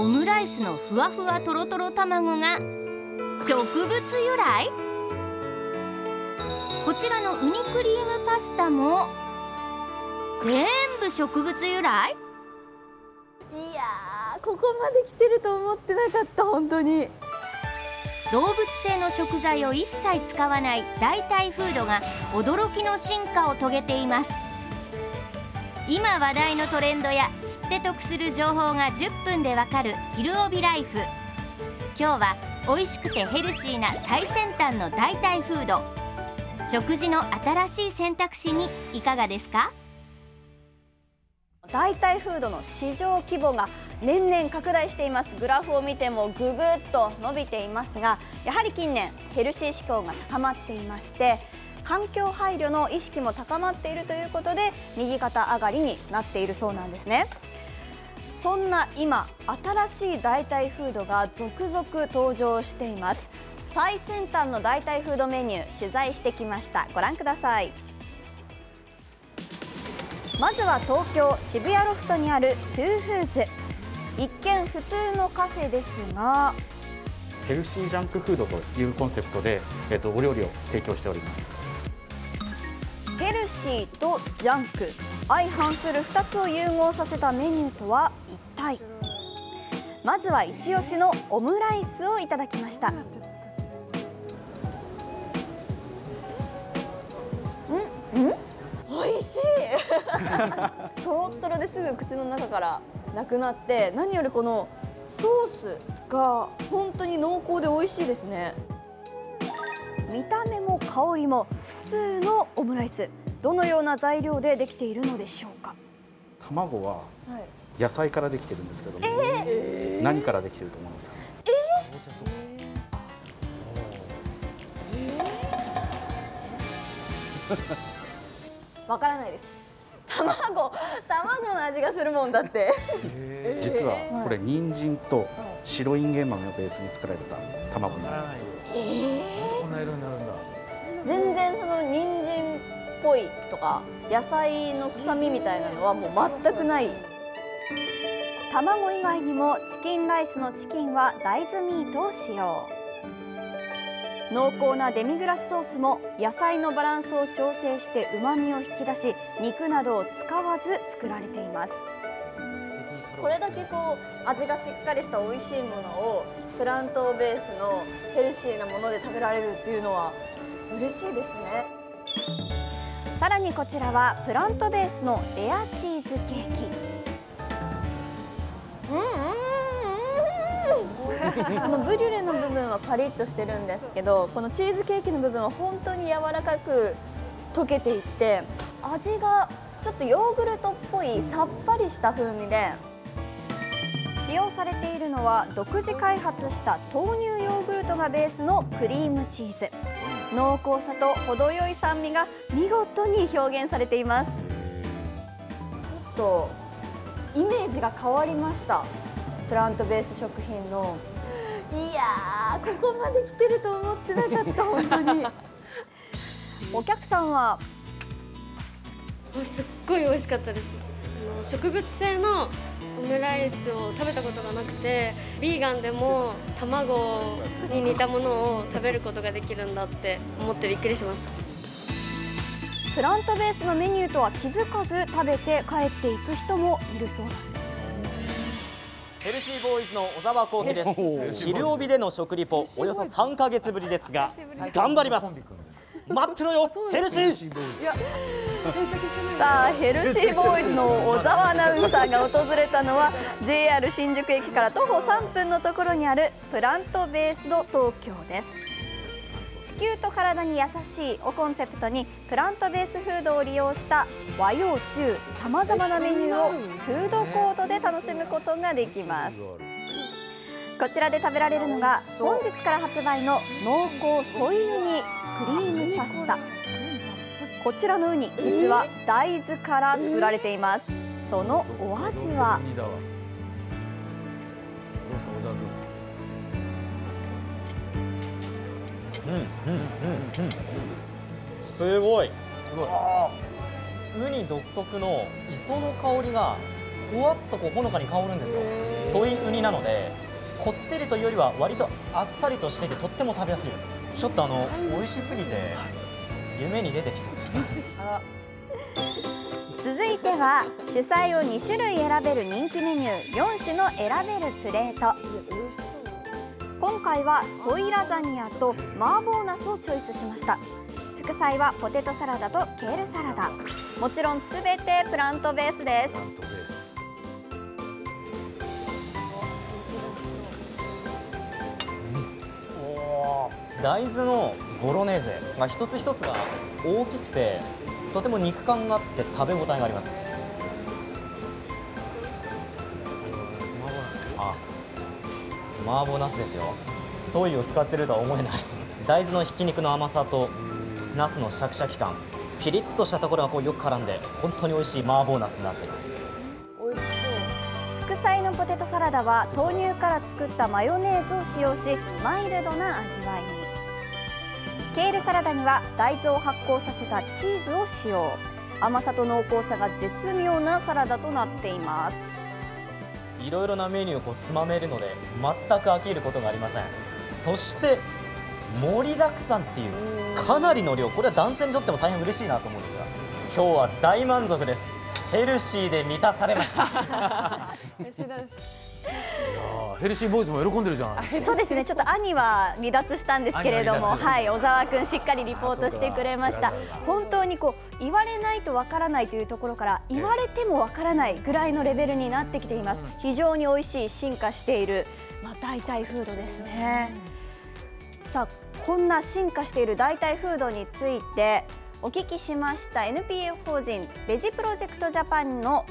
オムライスのふわふわとろとろ卵が植物由来？こちらのウニクリームパスタも全部植物由来？いやーここまで来てると思ってなかった本当に。動物性の食材を一切使わない代替フードが驚きの進化を遂げています今話題のトレンドや知って得する情報が10分でわかる「ひるおびライフ」今日は美味しくてヘルシーな最先端の代替フード。食事の新しい選択肢にいかがですか？代替フードの市場規模が年々拡大しています。グラフを見てもぐぐっと伸びていますがやはり近年ヘルシー志向が高まっていまして環境配慮の意識も高まっているということで右肩上がりになっているそうなんですね。そんな今新しい代替フードが続々登場しています。最先端の代替フードメニュー取材してきました。ご覧ください。まずは東京渋谷ロフトにある2foods。一見普通のカフェですがヘルシージャンクフードというコンセプトで、えっと、お料理を提供しております。ヘルシーとジャンク相反する2つを融合させたメニューとは一体？まずは一押しのオムライスをいただきました。んん？美味しい！とろっとろですぐ口の中からなくなって何よりこのソースが本当に濃厚で美味しいですね見た目も香りも普通のオムライス。どのような材料でできているのでしょうか？卵は野菜からできてるんですけども、えー、何からできてると思いますか、えー、わからないです。卵卵の味がするもんだって。実はこれ人参と白いんげん豆をベースに作られた卵になってます、えー、な色になるんだ。全然その人参っぽいとか野菜の臭みみたいなのはもう全くない。卵以外にもチキンライスのチキンは大豆ミートを使用。濃厚なデミグラスソースも野菜のバランスを調整してうまみを引き出し肉などを使わず作られています。これだけこう味がしっかりした美味しいものをプラントベースのヘルシーなもので食べられるっていうのは嬉しいですね。さらにこちらはプラントベースのレアチーズケーキ。うんうんうんこのブリュレの部分はパリッとしてるんですけどこのチーズケーキの部分は本当に柔らかく溶けていって味がちょっとヨーグルトっぽいさっぱりした風味で使用されているのは独自開発した豆乳ヨーグルトがベースのクリームチーズ。濃厚さと程よい酸味が見事に表現されています。ちょっとイメージが変わりました。プラントベース食品の。いやここまで来てると思ってなかった本当に。お客さんは？すっごい美味しかったです。あの植物性のオムライスを食べたことがなくてビーガンでも卵に似たものを食べることができるんだって思ってびっくりしました。プラントベースのメニューとは気づかず食べて帰っていく人もいるそうなんです。ヘルシーボーイズの小沢光輝です。昼帯での食リポおよそ3か月ぶりですが頑張ります待ってろよ。ヘルシー。さあヘルシーボーイズの小沢アナウンサーが訪れたのは JR 新宿駅から徒歩3分のところにあるプラントベースド東京です。地球と体に優しいをコンセプトにプラントベースフードを利用した和洋中さまざまなメニューをフードコートで楽しむことができます。こちらで食べられるのが本日から発売の濃厚ソイユニクリームパスタ。こちらのウニ実は大豆から作られています。そのお味は？うんうんうんうん。すごい。すごい。ウニ独特の磯の香りがふわっとこうほのかに香るんですよ。ソイウニなのでこってりというよりは割とあっさりとしていてとっても食べやすいですちょっとあの美味しすぎて夢に出てきそうです。続いては主菜を2種類選べる人気メニュー4種の選べるプレート。今回はソイラザニアと麻婆ナスをチョイスしました。副菜はポテトサラダとケールサラダ。もちろんすべてプラントベースです大豆のボロネーゼが一つ一つが大きくてとても肉感があって食べ応えがあります。あ麻婆ナスですよ。ソイを使ってるとは思えない。大豆のひき肉の甘さとナスのシャキシャキ感。ピリッとしたところがこうよく絡んで本当に美味しい麻婆ナスになっています。副菜のポテトサラダは豆乳から作ったマヨネーズを使用しマイルドな味わいに。ケールサラダには大豆を発酵させたチーズを使用。甘さと濃厚さが絶妙なサラダとなっています。いろいろなメニューをこうつまめるので全く飽きることがありません。そして盛りだくさんっていうかなりの量。これは男性にとっても大変嬉しいなと思うんですが今日は大満足です。ヘルシーで満たされました。ヘルシーボーイズも喜んでるじゃないですかそうですね。ちょっと兄は離脱したんですけれども、はい、小沢君しっかりリポートしてくれました。本当にこう言われないとわからないというところから言われてもわからないぐらいのレベルになってきています。非常に美味しい進化している、まあ、代替フードですね。さあこんな進化している代替フードについてお聞きしました。NPO 法人ベジプロジェクトジャパンの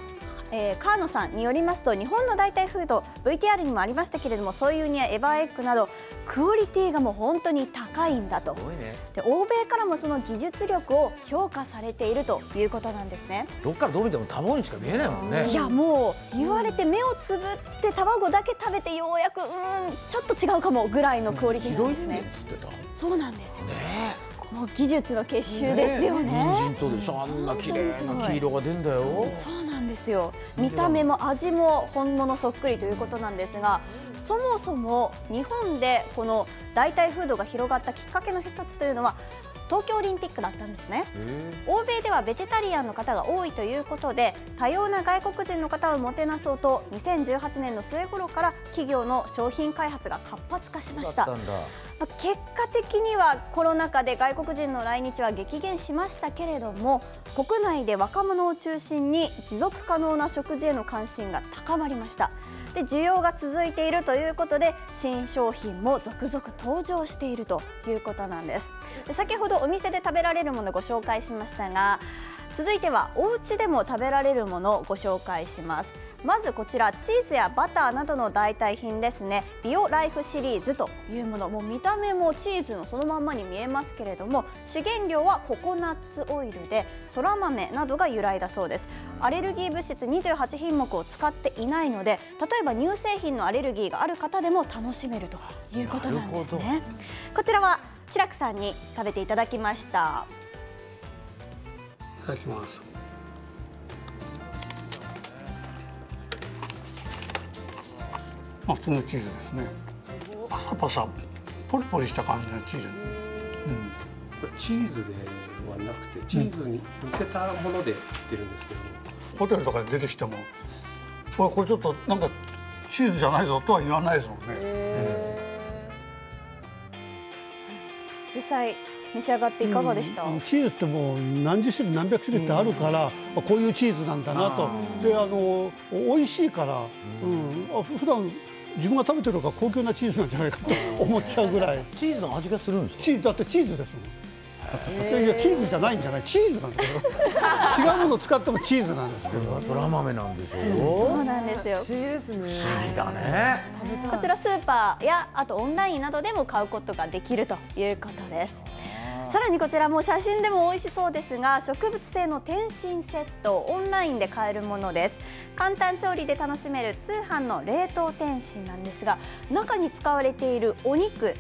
えー、川野さんによりますと日本の代替フード VTR にもありましたけれどもソイユニやエバーエッグなどクオリティがもう本当に高いんだと、ね、で欧米からもその技術力を評価されているということなんですね。どっからどう見ても卵にしか見えないもんね。いやもう言われて目をつぶって卵だけ食べてようやくうんちょっと違うかもぐらいのクオリティなんですね。そうなんですよねもう技術の結集ですよね。人参とでしょ、あんな綺麗な黄色が出んだよ。そうなんですよ。見た目も味も本物そっくりということなんですが、そもそも日本でこの代替フードが広がったきっかけの一つというのは。東京オリンピックだったんですね。欧米ではベジタリアンの方が多いということで多様な外国人の方をもてなそうと2018年の末頃から企業の商品開発が活発化しました。結果的にはコロナ禍で外国人の来日は激減しましたけれども国内で若者を中心に持続可能な食事への関心が高まりましたで需要が続いているということで新商品も続々登場しているということなんです。先ほどお店で食べられるものをご紹介しましたが続いてはお家でも食べられるものをご紹介します。まずこちらチーズやバターなどの代替品ですね。ビオライフシリーズというもの。もう見た目もチーズのそのまんまに見えますけれども資源量はココナッツオイルでそら豆などが由来だそうです。アレルギー物質28品目を使っていないので例えば乳製品のアレルギーがある方でも楽しめるということなんですね。こちらは白くさんに食べていただきました。いただきますまあ、普通のチーズですね。パサパサポリポリした感じのチーズ、うん、チーズではなくてチーズに似せたもので売ってるんですけど、うん、ホテルとかで出てきてもこれちょっとなんかチーズじゃないぞとは言わないですもんね、実際召し上がっていかがでした、うん、チーズってもう何十種類何百種類ってあるから、うん、こういうチーズなんだなと。であの美味しいから、うん、普段自分が食べてるのが高級なチーズなんじゃないかと 思っちゃうぐらい。チーズの味がするんですチーズだってチーズですもん。いやチーズじゃないんじゃない。チーズなんだけど。違うものを使ってもチーズなんですけど。そら豆なんでしょう。そうなんですよ。不思議ですね。不思議だねこちらスーパーやあとオンラインなどでも買うことができるということですさらにこちらも写真でも美味しそうですが植物性の天津セットオンラインで買えるものです。簡単調理で楽しめる通販の冷凍天津なんですが中に使われているお肉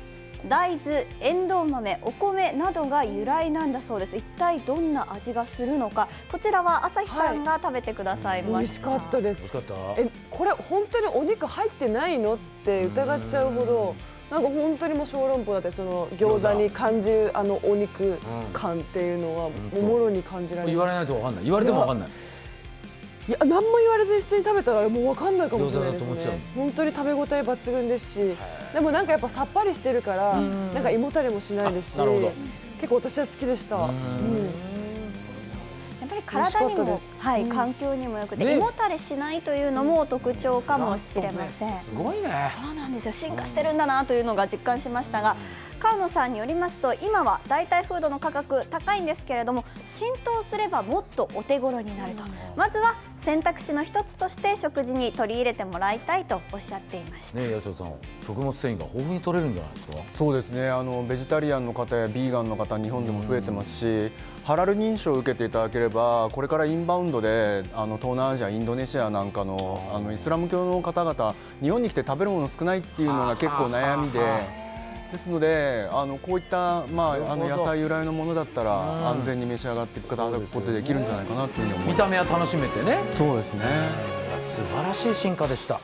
大豆エンドウ豆お米などが由来なんだそうです。一体どんな味がするのかこちらは朝日さんが食べてくださいまし、美味したかったです。美味しかった？えこれ本当にお肉入ってないの？って疑っちゃうほどなんか本当にもう小籠包だってその餃子に感じるあのお肉感っていうのはもろに感じられる。言われないとわかんない。言われてもわかんない。いや何も言われずに普通に食べたらもう分かんないかもしれないですね。本当に食べ応え抜群ですしでもなんかやっぱさっぱりしてるからなんか胃もたれもしないですし結構私は好きでした。うん体にもはいうん。環境にも良くて、ね。胃もたれしないというのも特徴かもしれません、すごいね。そうなんですよ。進化してるんだなというのが実感しましたが川野さんによりますと今は代替フードの価格高いんですけれども浸透すればもっとお手頃になると。まずは選択肢の一つとして食事に取り入れてもらいたいとおっしゃっていました。ね八代さん食物繊維が豊富に取れるんじゃないですか？そうですねあのベジタリアンの方やビーガンの方日本でも増えてますしハラル認証を受けていただければこれからインバウンドであの東南アジアインドネシアなんかのあのイスラム教の方々日本に来て食べるもの少ないっていうのが結構悩みで。ですのであのこういった、まあ、あの野菜由来のものだったら安全に召し上がっていただくことできるん。じゃないかなというふうに思います見た目は楽しめてねそうですね素晴らしい進化でした